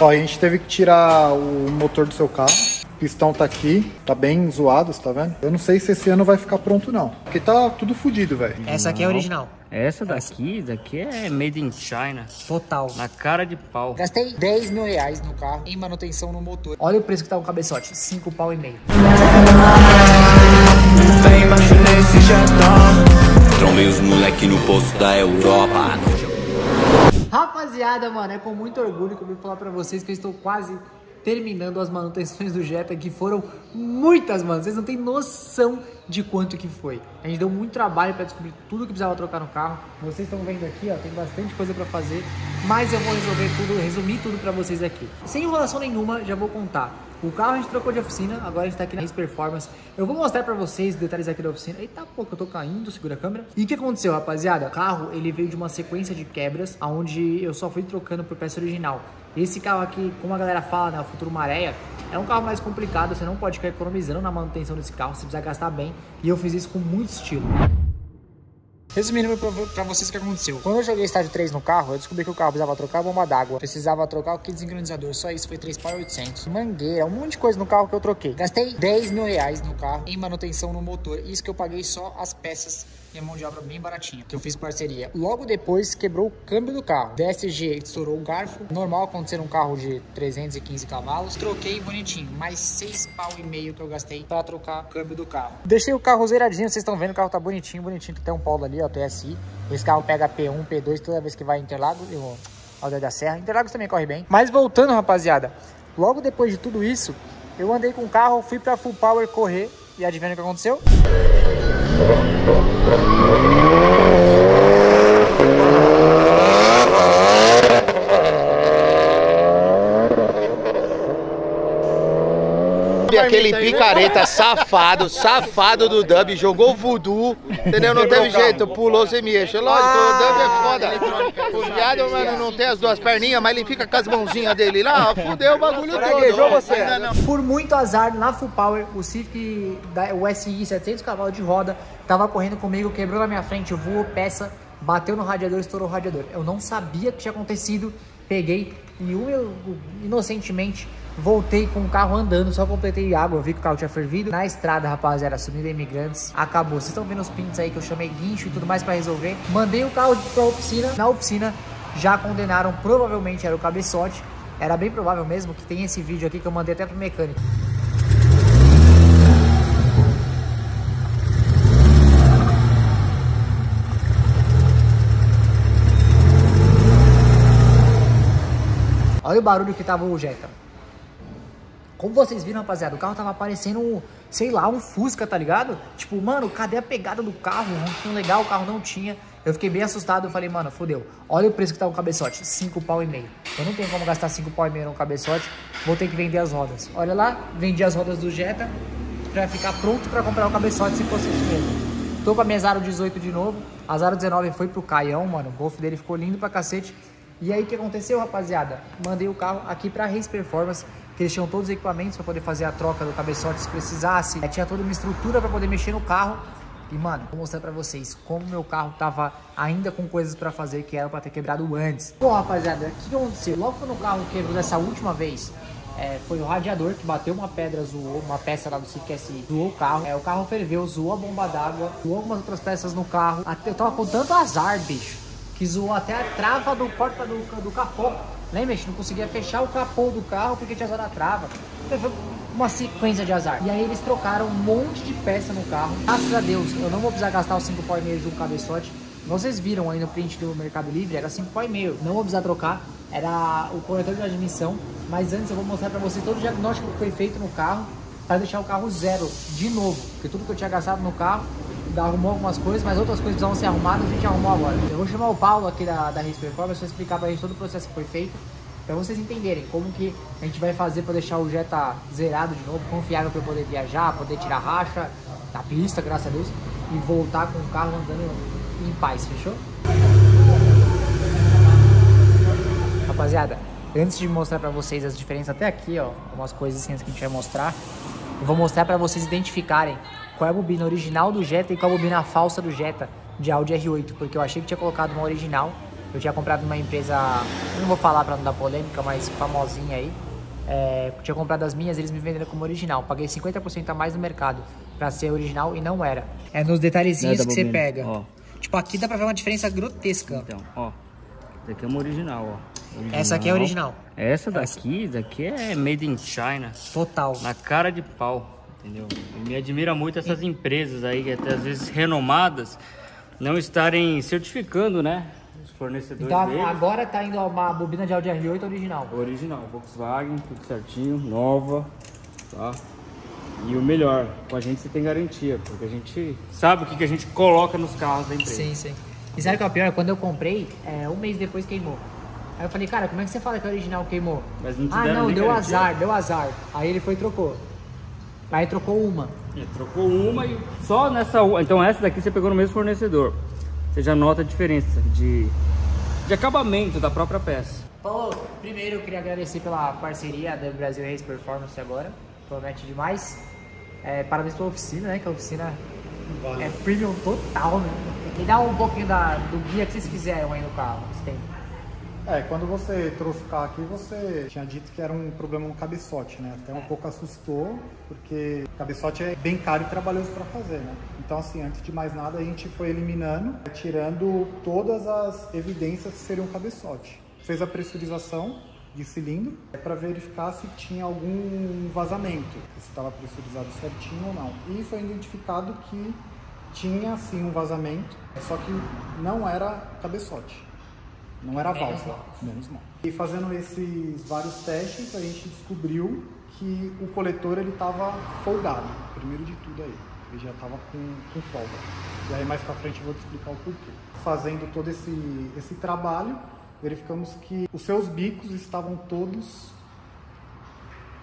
Ó, a gente teve que tirar o motor do seu carro. O pistão tá aqui, tá bem zoado, você tá vendo? Eu não sei se esse ano vai ficar pronto, não. Porque tá tudo fodido, velho. Essa aqui é a original. Essa daqui, daqui é made in China. Total. Na cara de pau. Gastei 10 mil reais no carro em manutenção no motor. Olha o preço que tá o cabeçote, 5 pau e meio. Vem, imaginei esse jetão Trombei os moleque no posto da Europa Rapaziada, mano, é com muito orgulho que eu vim falar pra vocês que eu estou quase terminando as manutenções do Jetta, que foram muitas, mano. Vocês não têm noção de quanto que foi. A gente deu muito trabalho para descobrir tudo que precisava trocar no carro. Vocês estão vendo aqui, ó, tem bastante coisa para fazer, mas eu vou resolver tudo, resumir tudo para vocês aqui. Sem enrolação nenhuma, já vou contar. O carro a gente trocou de oficina, agora a gente tá aqui na Race Performance. Eu vou mostrar pra vocês detalhes aqui da oficina. Eita, pô, que eu tô caindo, segura a câmera. E o que aconteceu, rapaziada? O carro, ele veio de uma sequência de quebras, onde eu só fui trocando por peça original. Esse carro aqui, como a galera fala, né, o Futuro Maréia, é um carro mais complicado, você não pode ficar economizando na manutenção desse carro, você precisa gastar bem. E eu fiz isso com muito estilo. Resumindo pra vocês o que aconteceu. Quando eu joguei estágio 3 no carro, eu descobri que o carro precisava trocar a bomba d'água, precisava trocar o kit desincronizador, só isso foi 3.800. Mangueira, um monte de coisa no carro que eu troquei. Gastei 10 mil reais no carro em manutenção no motor, isso que eu paguei só as peças e a mão de obra bem baratinha, que eu fiz parceria. Logo depois quebrou o câmbio do carro. DSG estourou o garfo, normal acontecer um carro de 315 cavalos. Troquei bonitinho, mais 6 pau e meio que eu gastei para trocar o câmbio do carro. Deixei o carro zeradinho, vocês estão vendo, o carro tá bonitinho, bonitinho, tem um polo ali, ó, TSI. Esse carro pega P1, P2 toda vez que vai em Interlagos, o Aldeia da Serra. Interlagos também corre bem. Mas voltando, rapaziada, logo depois de tudo isso, eu andei com o carro, fui para Full Power correr e adivinha o que aconteceu? Aquele picareta safado, safado do Dub, jogou voodoo, entendeu? Não teve jeito, pulou sem me encher. Lógico, o Dub é foda. O viado, mano, não tem as duas perninhas, mas ele fica com as mãozinhas dele lá, fudeu o bagulho todo. você. Por muito azar, na Full Power, o Civic, o SI 700 cavalos de roda, tava correndo comigo, quebrou na minha frente, voou peça, bateu no radiador, estourou o radiador. Eu não sabia que tinha acontecido, peguei e eu, inocentemente Voltei com o carro andando, só completei água, vi que o carro tinha fervido. Na estrada, rapaziada, subindo imigrantes, acabou. Vocês estão vendo os pintos aí que eu chamei guincho e tudo mais para resolver. Mandei o carro pra oficina. Na oficina, já condenaram, provavelmente era o cabeçote. Era bem provável mesmo que tem esse vídeo aqui que eu mandei até pro mecânico. Olha o barulho que tava o Jetta. Como vocês viram, rapaziada, o carro tava parecendo, sei lá, um Fusca, tá ligado? Tipo, mano, cadê a pegada do carro? Um legal, o carro não tinha. Eu fiquei bem assustado, eu falei, mano, fodeu. Olha o preço que tá o cabeçote, 5 pau e meio. Eu não tenho como gastar 5 pau e meio no cabeçote, vou ter que vender as rodas. Olha lá, vendi as rodas do Jetta pra ficar pronto pra comprar o cabeçote se fosse isso mesmo. Tô com a minha Zaro 18 de novo, a Zaro 19 foi pro Caião, mano, o Golf dele ficou lindo pra cacete. E aí o que aconteceu, rapaziada? Mandei o carro aqui pra Race Performance, que eles tinham todos os equipamentos para poder fazer a troca do cabeçote se precisasse. tinha toda uma estrutura para poder mexer no carro. E, mano, vou mostrar pra vocês como meu carro tava ainda com coisas pra fazer que era pra ter quebrado antes. Bom, rapaziada, o que aconteceu? Logo quando o carro quebrou dessa última vez, é, foi o radiador que bateu uma pedra, zoou, uma peça lá do SI, zoou o carro. É, o carro ferveu, zoou a bomba d'água, zoou algumas outras peças no carro. Até, eu tava com tanto azar, bicho que zoou até a trava do porta do, do capô. Lembra? A gente não conseguia fechar o capô do carro porque tinha zoado a trava. Então foi uma sequência de azar. E aí eles trocaram um monte de peça no carro. Graças a Deus, eu não vou precisar gastar os 5 pau e meio de um cabeçote. Vocês viram aí no print do Mercado Livre, era 5 pau e meio. Não vou precisar trocar, era o corretor de admissão. Mas antes eu vou mostrar pra vocês todo o diagnóstico que foi feito no carro para deixar o carro zero de novo. Porque tudo que eu tinha gastado no carro arrumou algumas coisas, mas outras coisas precisavam ser arrumadas a gente arrumou agora. Eu vou chamar o Paulo aqui da, da Race Performance para explicar pra gente todo o processo que foi feito, para vocês entenderem como que a gente vai fazer para deixar o Jetta zerado de novo, confiável para poder viajar, poder tirar racha da pista, graças a Deus, e voltar com o carro andando em paz, fechou? Rapaziada, antes de mostrar para vocês as diferenças até aqui, ó, umas coisas que a gente vai mostrar, eu vou mostrar para vocês identificarem qual é a bobina original do Jetta e qual é a bobina falsa do Jetta de Audi R8, porque eu achei que tinha colocado uma original Eu tinha comprado uma empresa, eu não vou falar pra não dar polêmica, mas famosinha aí. É, eu tinha comprado as minhas, eles me venderam como original. Paguei 50% a mais no mercado pra ser original e não era. É nos detalhezinhos É que você pega. ó. Tipo, aqui dá pra ver uma diferença grotesca. Então, ó. Essa aqui é uma original, ó. Essa aqui é original. Essa daqui, daqui é made in China. Total. Na cara de pau, entendeu? E me admira muito essas empresas aí, que até às vezes renomadas, não estarem certificando, né? Os fornecedores Então deles. agora tá indo uma bobina de Audi R8 original. Original, Volkswagen, tudo certinho, nova, tá? E o melhor, com a gente você tem garantia, porque a gente sabe o que, que a gente coloca nos carros da empresa. Sim, sim. E sabe o que é o pior? Quando eu comprei, é, um mês depois queimou. Aí eu falei, cara, como é que você fala que é original queimou? Mas não te ah, não, deu garantia? azar, deu azar. Aí ele foi e trocou. Aí trocou uma. É, trocou uma e só nessa. Então essa daqui você pegou no mesmo fornecedor. Você já nota a diferença de, de acabamento da própria peça. Paulo, primeiro eu queria agradecer pela parceria da Brasil Race Performance agora. Promete demais. É, parabéns pela oficina, né? Que a oficina é premium total, né? Me dá um pouquinho da, do guia que vocês fizeram aí no carro. É, quando você trouxe o carro aqui, você tinha dito que era um problema no cabeçote, né? Até um pouco assustou, porque cabeçote é bem caro e trabalhoso para fazer, né? Então, assim, antes de mais nada, a gente foi eliminando, tirando todas as evidências que seriam cabeçote. Fez a pressurização de cilindro para verificar se tinha algum vazamento, se estava pressurizado certinho ou não. E foi identificado que tinha sim um vazamento, só que não era cabeçote. Não era Menos válvula, mal. menos mal. E fazendo esses vários testes, a gente descobriu que o coletor ele estava folgado, primeiro de tudo aí. Ele já estava com, com folga. E aí mais pra frente eu vou te explicar o porquê. Fazendo todo esse, esse trabalho, verificamos que os seus bicos estavam todos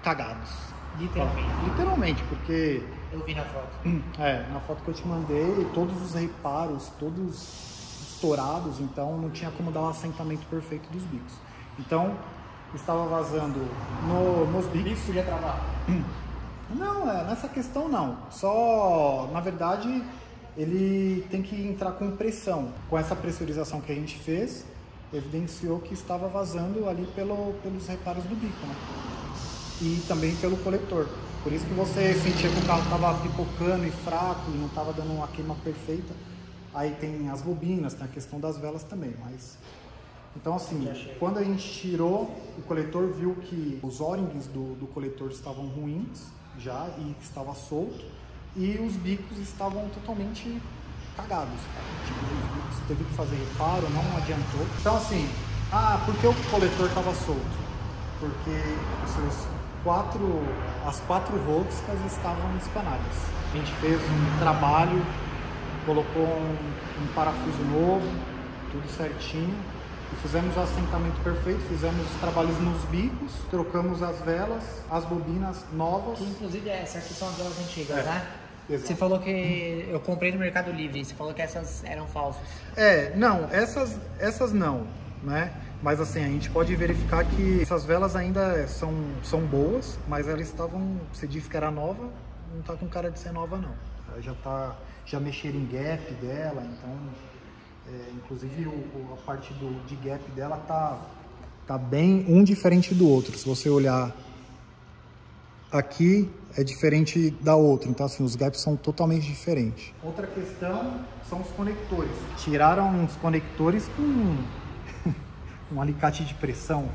cagados. Literalmente. Literalmente, porque Eu vi na foto. é, na foto que eu te mandei, todos os reparos, todos estourados, então não tinha como dar o assentamento perfeito dos bicos. Então, estava vazando no- nos bicos. podia travar. Não, é, nessa questão não. Só, na verdade, ele tem que entrar com pressão. Com essa pressurização que a gente fez, evidenciou que estava vazando ali pelo, pelos reparos do bico, né? E também pelo coletor. Por isso que você sentia que o carro estava pipocando e fraco e não estava dando uma queima perfeita. Aí tem as bobinas, tem a questão das velas também, mas então, assim, quando a gente tirou, o coletor viu que os O-rings do, do coletor estavam ruins já e estava solto e os bicos estavam totalmente cagados. Tipo, os bicos teve que fazer reparo, não adiantou. Então, assim, ah, por que o coletor estava solto? Porque os seus quatro, as quatro roscas estavam espanadas. A gente fez um trabalho, colocou um, um parafuso novo, tudo certinho. E fizemos o assentamento perfeito, fizemos os trabalhos nos bicos, trocamos as velas, as bobinas novas. Que inclusive essas aqui são as velas antigas, É, né? exato. Você falou que eu comprei no Mercado Livre, você falou que essas eram falsas. É, não, essas, essas não, né? Mas assim, a gente pode verificar que essas velas ainda são, são boas, mas elas estavam, você disse que era nova, não tá com cara de ser nova não. Ela já tá, já mexeram em gap dela, então, é, inclusive o, o- a parte do, de gap dela tá, tá bem um diferente do outro. Se você olhar aqui é diferente da outra, então assim, os gaps são totalmente diferentes. Outra questão são os conectores. Tiraram os conectores com um alicate de pressão.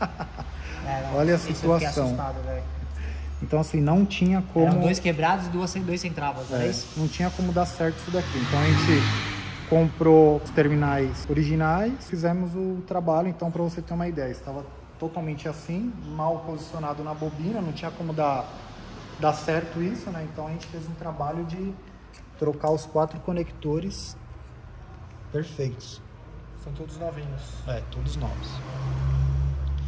É, não, Olha a situação. Então assim, não tinha como Eram dois quebrados e duas, dois sem travas, é é, isso? não tinha como dar certo isso daqui. Então a gente comprou os terminais originais, fizemos o trabalho, então para você ter uma ideia, estava totalmente assim, mal posicionado na bobina, não tinha como dar dar certo isso, né? Então a gente fez um trabalho de trocar os quatro conectores perfeitos. São todos novinhos. É, todos novos.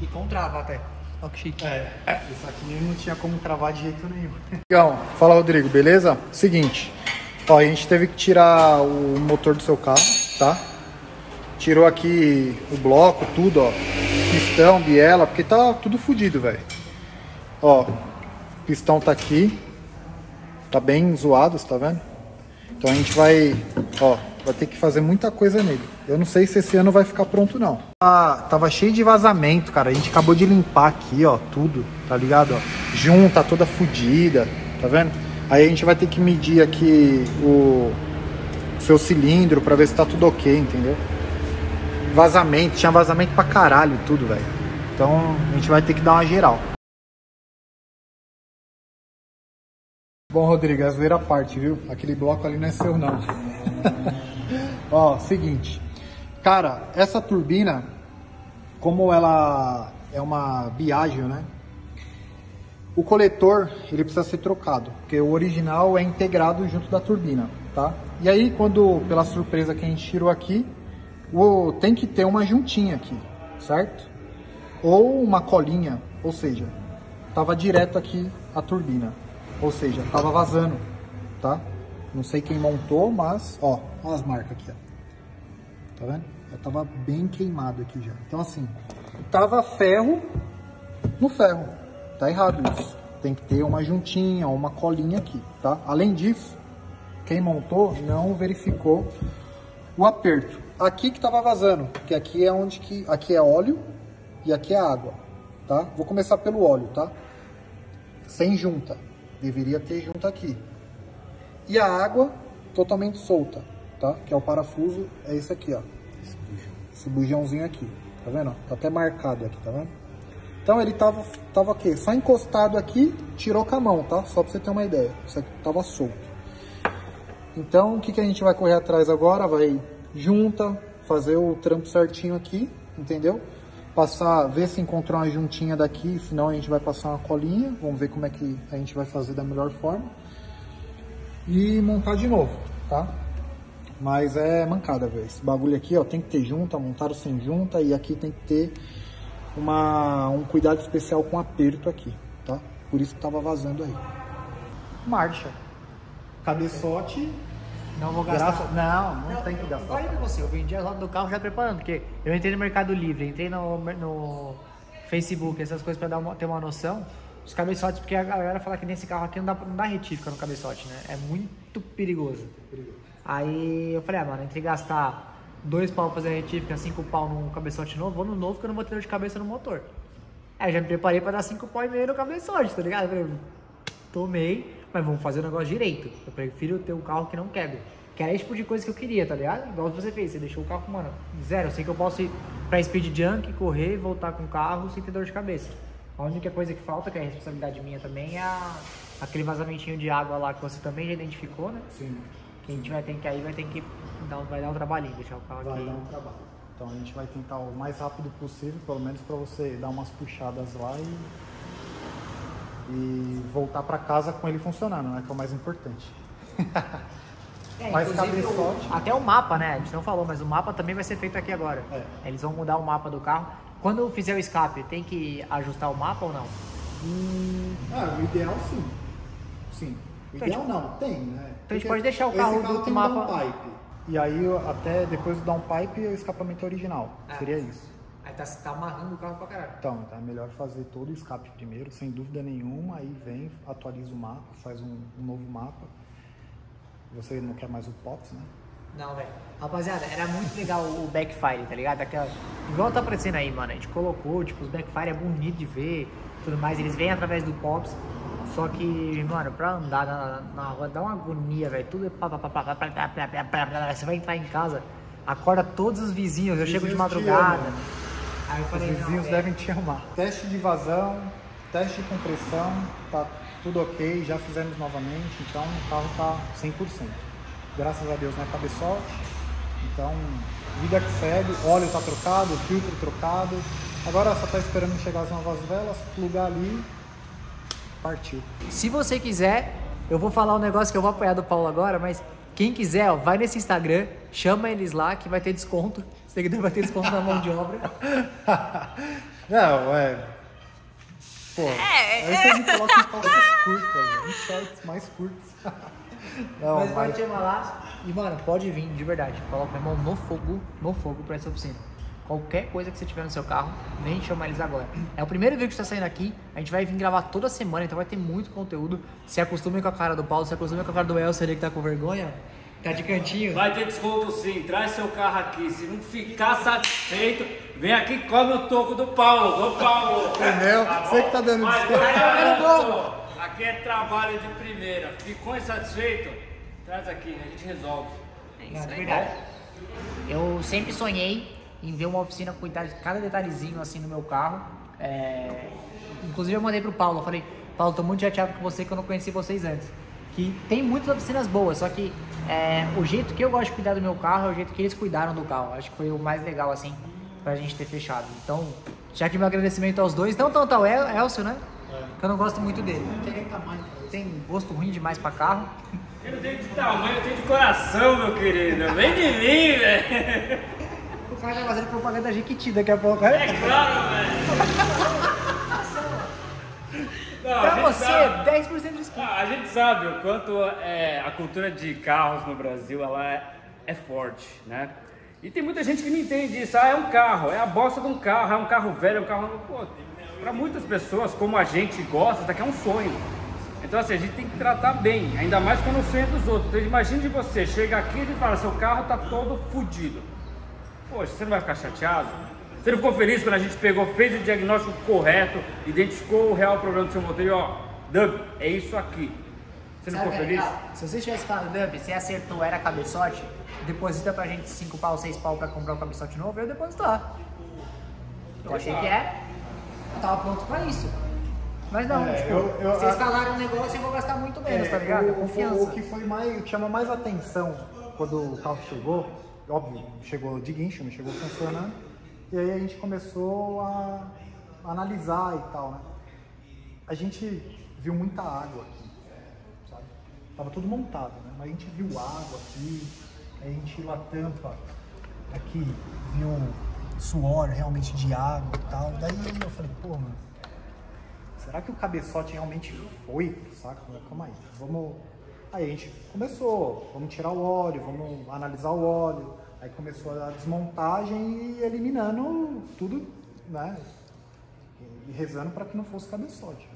E com trava até. Olha que chique. É, isso aqui não tinha como travar de jeito nenhum. Legal, fala Rodrigo, beleza? Seguinte, ó, a gente teve que tirar o motor do seu carro, tá? Tirou aqui o bloco, tudo, ó. Pistão, biela, porque tá tudo fodido, velho. Ó, o pistão tá aqui. Tá bem zoado, você tá vendo? Então a gente vai, ó, vai ter que fazer muita coisa nele. Eu não sei se esse ano vai ficar pronto não. Ah, tava cheio de vazamento, cara. A gente acabou de limpar aqui, ó, tudo, tá ligado? Ó, junta toda fodida, tá vendo? Aí a gente vai ter que medir aqui o seu cilindro pra ver se tá tudo ok, entendeu? Vazamento, tinha vazamento pra caralho tudo, velho. Então a gente vai ter que dar uma geral. Bom, Rodrigo, é zoeira à parte, viu? Aquele bloco ali não é seu, não. Ó, seguinte. Cara, essa turbina, como ela é uma biágio, né? O coletor, ele precisa ser trocado, porque o original é integrado junto da turbina, tá? E aí, quando, pela surpresa que a gente tirou aqui, o, tem que ter uma juntinha aqui, certo? Ou uma colinha, ou seja, tava direto aqui a turbina, ou seja, tava vazando, tá? Não sei quem montou, mas, ó, ó as marcas aqui, ó. Tá vendo? Já tava bem queimado aqui já. Então, assim, tava ferro no ferro. Tá errado isso. Tem que ter uma juntinha, uma colinha aqui, tá? Além disso, quem montou não verificou o aperto. Aqui que tava vazando, porque aqui é onde que aqui é óleo e aqui é água, tá? Vou começar pelo óleo, tá? Sem junta. Deveria ter junta aqui. E a água totalmente solta, tá? Que é o parafuso, é esse aqui, ó. Esse bujãozinho aqui, tá vendo? Tá até marcado aqui, tá vendo? Então ele tava, tava aqui, só encostado aqui, tirou com a mão, tá? Só pra você ter uma ideia. Isso aqui tava solto. Então, o que, que a gente vai correr atrás agora? Vai junta, fazer o trampo certinho aqui, entendeu? Passar, ver se encontrou uma juntinha daqui, senão a gente vai passar uma colinha. Vamos ver como é que a gente vai fazer da melhor forma. E montar de novo, tá? Mas é mancada, velho. Esse bagulho aqui, ó, tem que ter junta, montaram sem junta e aqui tem que ter uma, um cuidado especial com aperto aqui, tá? Por isso que tava vazando aí. Marcha. Cabeçote, Não vou gastar. graça... Não, não, tem que gastar. falei pra você, eu vendi as rodas do carro já preparando, porque eu entrei no Mercado Livre, entrei no, no Facebook, essas coisas pra dar uma- ter uma noção. Os cabeçotes, porque a galera fala que nesse carro aqui não dá, não dá retífica no cabeçote, né? É muito perigoso. Aí eu falei, ah, mano, entre gastar dois pau pra fazer a retífica, cinco pau num cabeçote novo, vou no novo que eu não vou ter dor de cabeça no motor. Aí já me preparei pra dar cinco pau e meio no cabeçote, tá ligado? Eu falei, tomei, mas vamos fazer o negócio direito. Eu prefiro ter um carro que não quebre. Que era esse tipo de coisa que eu queria, tá ligado? Igual você fez, você deixou o carro, mano, zero. Eu sei que eu posso ir pra speed junk, correr, voltar com o carro sem ter dor de cabeça. A única coisa que falta, que é responsabilidade minha também, é a- aquele vazamentinho de água lá que você também já identificou, né? Sim, Que a gente vai ter que aí vai ter que dar, um- vai dar um trabalhinho, deixar o carro vai aqui. dar um trabalho. Então a gente vai tentar o mais rápido possível, pelo menos para você dar umas puxadas lá e, e voltar para casa com ele funcionando, né? Que é o mais importante. É, Mas cabeçote- o- até o mapa, né? A gente não falou, mas o mapa também vai ser feito aqui agora. É. Eles vão mudar o mapa do carro. Quando eu fizer o escape, tem que ajustar o mapa ou não? Ah, o ideal sim. Sim. O Então, ideal tipo, não, tem, né? então a gente Porque pode deixar o carro carro do tem mapa- downpipe. E aí até depois do downpipe o escapamento original. Ah. Seria isso. Aí tá, tá amarrando o carro pra caralho. Então, tá melhor fazer todo o escape primeiro, sem dúvida nenhuma, aí vem, atualiza o mapa, faz um, um novo mapa. Você não quer mais o POTS, né? Não, velho. Rapaziada, era muito legal o backfire, tá ligado? Aquela... Igual tá aparecendo aí, mano. A gente colocou, tipo, os backfire é bonito de ver, tudo mais. Eles vêm através do Pops. Só que, mano, pra andar na, na rua dá uma agonia, velho. Tudo é pá, pá, pá, pá, pá, pá, pá, pá, pá, pá, pá. Você vai entrar em casa, acorda todos os vizinhos. Eu chego de madrugada. Aí eu Os falei, não, vizinhos devem te amar. Teste de vazão, teste de compressão, tá tudo ok, já fizemos novamente, então o carro tá 100%. Graças a Deus não é cabeçote, então vida que segue, óleo tá trocado, filtro trocado. Agora só tá esperando chegar as novas velas, plugar ali, partiu. Se você quiser, eu vou falar um negócio que eu vou apoiar do Paulo agora, mas quem quiser, ó, vai nesse Instagram, chama eles lá que vai ter desconto. O seguidor vai ter desconto na mão de obra. Não, é. Pô, aí você me coloca em calças curtas, né? em shorts mais curtos. Não, Mas vai mas- te chamar lá e, mano, pode vir, de verdade. Coloca a mão no fogo, no fogo pra essa oficina. Qualquer coisa que você tiver no seu carro, vem chamar eles agora. É o primeiro vídeo que está saindo aqui. A gente vai vir gravar toda semana, então vai ter muito conteúdo. Se acostume com a cara do Paulo, se acostume com a cara do Elcio ali que tá com vergonha. Tá de cantinho? Vai ter desconto sim, traz seu carro aqui. Se não ficar satisfeito, vem aqui e come o toco do Paulo. Do Paulo. Entendeu? Você que tá dando Mas, desconto. Aqui é trabalho de primeira. Ficou insatisfeito? Traz aqui, a gente resolve. Não, de verdade. Eu sempre sonhei em ver uma oficina cuidar de cada detalhezinho assim no meu carro. É, Inclusive eu mandei pro Paulo, eu falei, Paulo, tô muito chateado com você que eu não conheci vocês antes. Que tem muitas oficinas boas, só que é, o jeito que eu gosto de cuidar do meu carro é o jeito que eles cuidaram do carro. Acho que foi o mais legal, assim, pra gente ter fechado. Então, já que meu agradecimento aos dois, não tanto ao El- Elcio, né? Que eu não gosto muito dele. Tem, tem gosto ruim demais pra carro. Eu não tenho de tamanho, eu tenho de coração, meu querido. Vem de mim, velho. O cara vai fazer propaganda da Jequiti daqui a pouco. né? É claro, velho. Pra você, sabe- 10% de desconto. Ah, a gente sabe o quanto é, a cultura de carros no Brasil ela é, é forte, né? E tem muita gente que não entende isso. Ah, é um carro, é a bosta de um carro, é um carro velho, é um carro. Pô, pra muitas pessoas, como a gente gosta, isso daqui é um sonho. Então, assim, a gente tem que tratar bem, ainda mais quando o sonho é dos outros. Então, imagine de você, chega aqui e fala: seu carro tá todo fodido. Poxa, você não vai ficar chateado? Você não ficou feliz quando a gente pegou, fez o diagnóstico correto, identificou o real problema do seu motor e ó, Dub, é isso aqui. Você não Sabe ficou é feliz? legal? Se você tivesse falado, Dub, você acertou, era cabeçote, deposita pra gente 5 pau, 6 pau pra comprar um cabeçote novo, eu depositar. Eu achei que é. Eu tava pronto pra isso. Mas não, É, tipo, eu- eu- vocês falaram um negócio e eu vou gastar muito menos, É, tá ligado? o- Confiança. O, que foi mais, o que chamou mais atenção quando o carro chegou, óbvio, chegou de guincho, não chegou funcionando, e aí a gente começou a analisar e tal, né? A gente viu muita água aqui, sabe? Tava tudo montado, né? Mas a gente viu água aqui, a gente viu a tampa aqui, viu suor realmente de água e tal. Daí eu falei, pô, mano, será que o cabeçote realmente foi saco? Calma aí, vamos. Aí a gente começou, vamos tirar o óleo, vamos analisar o óleo. Aí começou a desmontagem e eliminando tudo, né? E rezando para que não fosse cabeçote.